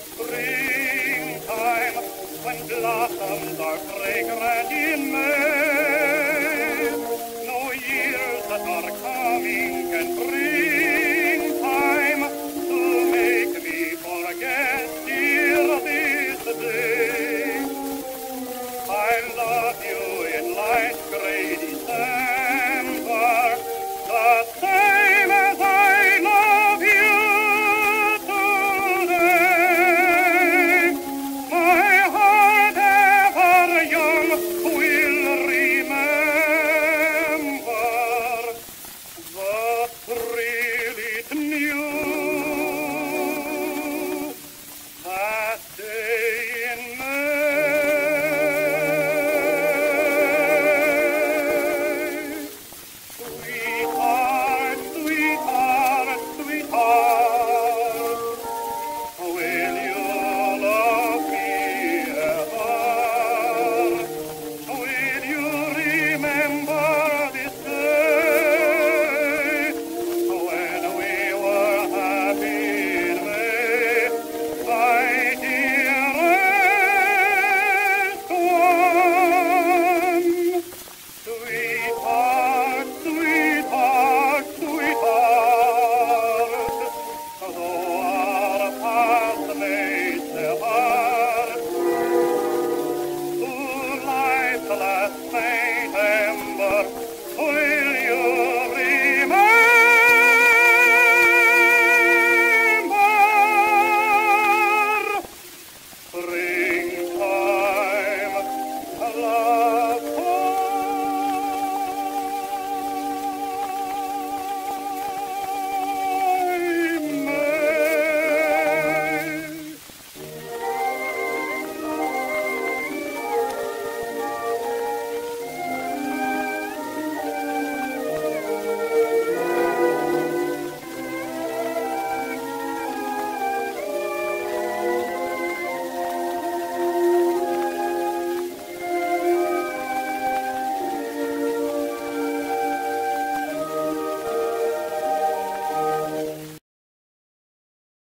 springtime when blossoms are fragrant in